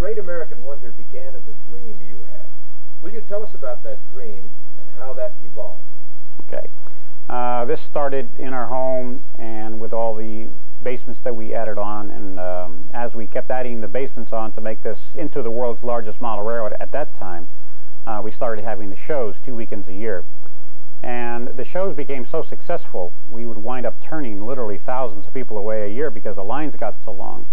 Great American Wonder began as a dream you had. Will you tell us about that dream and how that evolved? Okay. Uh, this started in our home and with all the basements that we added on and um, as we kept adding the basements on to make this into the world's largest model railroad at that time, uh, we started having the shows two weekends a year. And the shows became so successful, we would wind up turning literally thousands of people away a year because the lines got so long.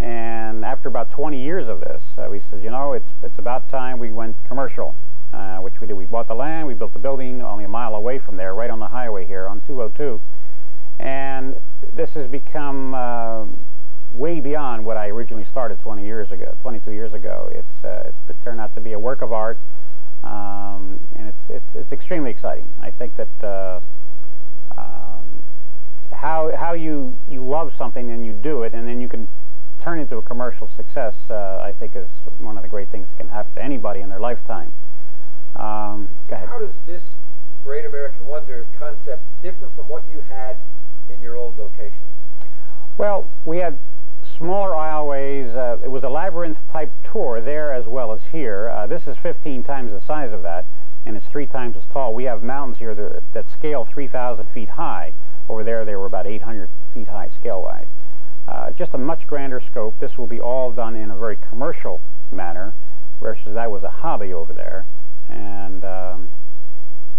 And after about 20 years of this, uh, we said, you know, it's, it's about time we went commercial, uh, which we did. We bought the land, we built the building only a mile away from there, right on the highway here on 202. And this has become uh, way beyond what I originally started 20 years ago, 22 years ago. It's, uh, it's turned out to be a work of art. Um, and it's, it's, it's extremely exciting. I think that uh, um, how, how you, you love something and you do it and then you can turn into a commercial success, uh, I think is one of the great things that can happen to anybody in their lifetime. Um, go ahead. How does this Great American Wonder concept differ from what you had in your old location? Well, we had smaller aisleways. Uh, it was a labyrinth-type tour there as well as here. Uh, this is 15 times the size of that, and it's three times as tall. We have mountains here that, that scale 3,000 feet high. Over there, they were about 800 feet high scale-wise. Uh, just a much grander scope. This will be all done in a very commercial manner, versus that was a hobby over there. And um,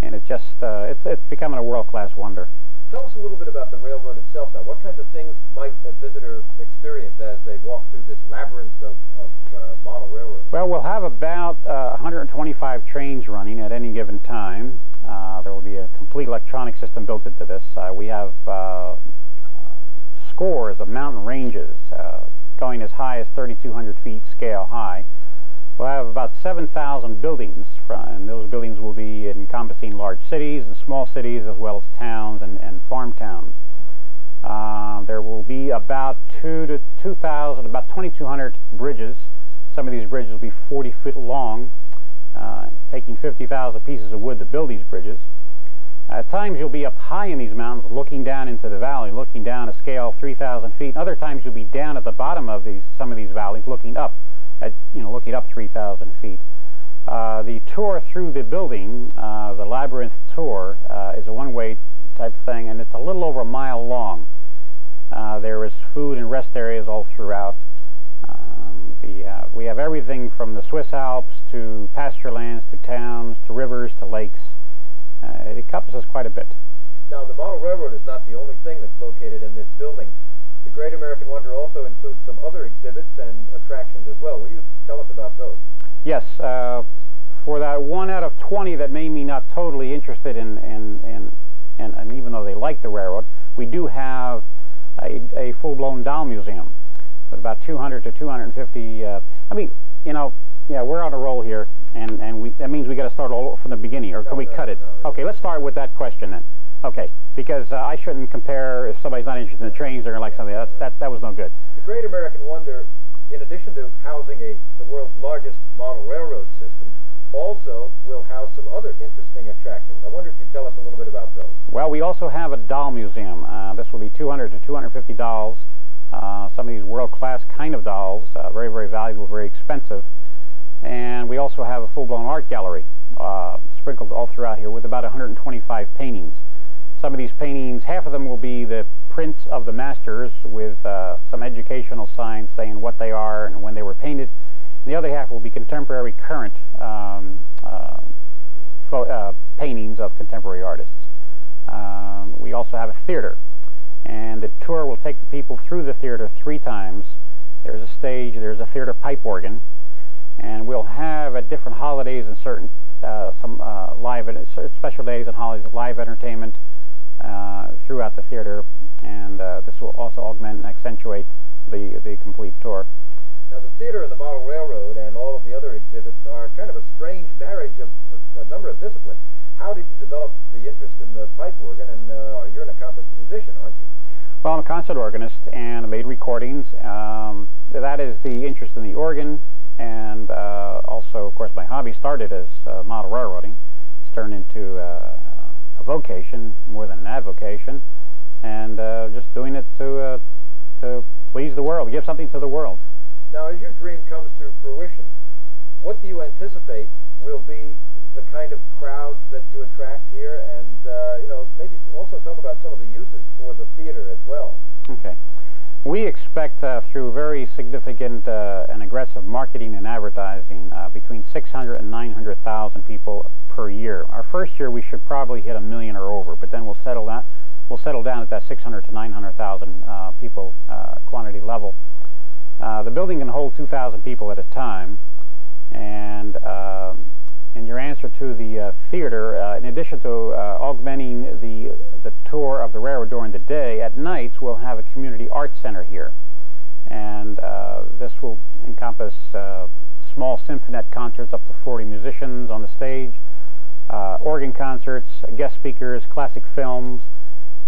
and it's just uh, it's it's becoming a world-class wonder. Tell us a little bit about the railroad itself now. What kinds of things might a visitor experience as they walk through this labyrinth of, of uh, model railroads? Well, we'll have about uh, 125 trains running at any given time. Uh, there will be a complete electronic system built into this. Uh, we have uh, scores of mountain ranges uh, going as high as 3,200 feet scale high. We'll have about 7,000 buildings, and those buildings will be encompassing large cities and small cities as well as towns and, and farm towns. Uh, there will be about two to 2,000, about 2,200 bridges. Some of these bridges will be 40 feet long, uh, taking 50,000 pieces of wood to build these bridges. At times you'll be up high in these mountains looking down into the valley, looking down a scale 3,000 feet. Other times you'll be down at the bottom of these, some of these valleys looking up at, you know, looking up 3,000 feet. Uh, the tour through the building, uh, the labyrinth tour, uh, is a one-way type thing, and it's a little over a mile long. Uh, there is food and rest areas all throughout. Um, have, we have everything from the Swiss Alps to pasture lands to towns to rivers to lakes. Uh, it encompasses quite a bit. Now, the model railroad is not the only thing that's located in this building. The Great American Wonder also includes some other exhibits and attractions as well. Will you tell us about those? Yes. Uh, for that one out of 20 that made me not totally interested in, in, in, in, and even though they like the railroad, we do have a, a full-blown doll museum with about 200 to 250. Uh, I mean, you know, yeah, we're on a roll here, and, and start all from the beginning, or no, can we no, cut it? No, okay, let's start with that question then. Okay, because uh, I shouldn't compare if somebody's not interested in the trains, they're going to like something. That's, that, that was no good. The Great American Wonder, in addition to housing a, the world's largest model railroad system, also will house some other interesting attractions. I wonder if you'd tell us a little bit about those. Well, we also have a doll museum. Uh, this will be 200 to 250 dolls. Uh, some of these world-class kind of dolls, uh, very, very valuable, very expensive. And we also have a full-blown art gallery uh, sprinkled all throughout here with about 125 paintings. Some of these paintings, half of them will be the prints of the masters with uh, some educational signs saying what they are and when they were painted. And the other half will be contemporary current um, uh, uh, paintings of contemporary artists. Um, we also have a theater, and the tour will take the people through the theater three times. There's a stage, there's a theater pipe organ, and we'll have at different holidays and certain some uh, live special days and holidays live entertainment uh, throughout the theater, and uh, this will also augment and accentuate the, the complete tour. Now, the theater and the model railroad and all of the other exhibits are kind of a strange marriage of a, a number of disciplines. How did you develop the interest in the pipe organ? And uh, you're an accomplished musician, aren't you? Well, I'm a concert organist and I made recordings. Um, that is the interest in the organ, and uh, also, of course, my hobby started as uh, model railroading. It's turned into uh, a vocation more than an avocation, and uh, just doing it to uh, to please the world, give something to the world. Now, as your dream comes to fruition, what do you anticipate will be the kind of crowds that you attract here, and uh, you know, maybe also talk about some of the uses for the theater as well. Okay. We expect uh, through very significant uh, and aggressive marketing and advertising uh, between 600 and 900,000 people per year. Our first year we should probably hit a million or over, but then we'll settle down. We'll settle down at that 600 to 900,000 uh, people uh, quantity level. Uh, the building can hold 2,000 people at a time, and um, in your answer to the theater, in addition to augmenting the tour of the railroad during the day, at nights we'll have a community arts center here, and uh, this will encompass uh, small symphonette concerts up to 40 musicians on the stage, uh, organ concerts, guest speakers, classic films,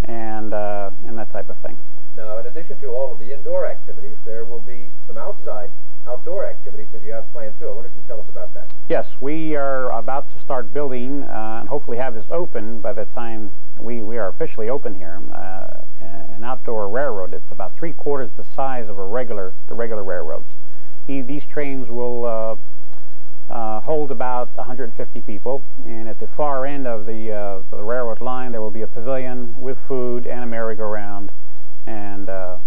and uh, and that type of thing. Now, in addition to all of the indoor activities, there will be some outside, outdoor activities that you have planned too. I wonder if you can tell us about that. Yes, we are about to start building uh, and hopefully have this open by the time we, we are officially open here. Uh, an outdoor railroad. It's about three quarters the size of a regular the regular railroads. These trains will uh, uh, hold about 150 people, and at the far end of the uh, the railroad line there will be a pavilion with food and a merry-go-round, and uh,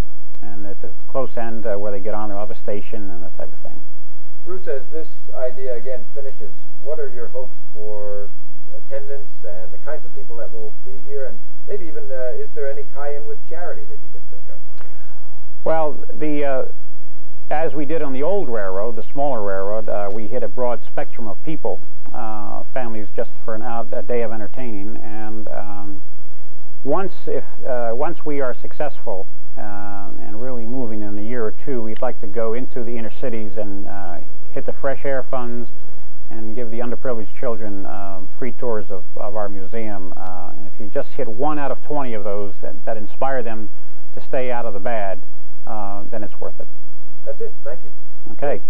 and at the close end uh, where they get on, they'll have a station and that type of thing. Bruce, as this idea again finishes, what are your hopes for attendance and the kinds of people that will be here, and maybe even uh, is there any tie-in with charity that you can think of? Well, the uh, as we did on the old railroad, the smaller railroad, uh, we hit a broad spectrum of people, uh, families just for an out, a day of entertaining. And um, once, if uh, once we are successful uh, and really moving in a year or two, we'd like to go into the inner cities and uh, hit the fresh air funds and give the underprivileged children um, free tours of, of our museum. Uh, and if you just hit one out of 20 of those that, that inspire them to stay out of the bad, uh, then it's worth it. That's it. Thank you. Okay.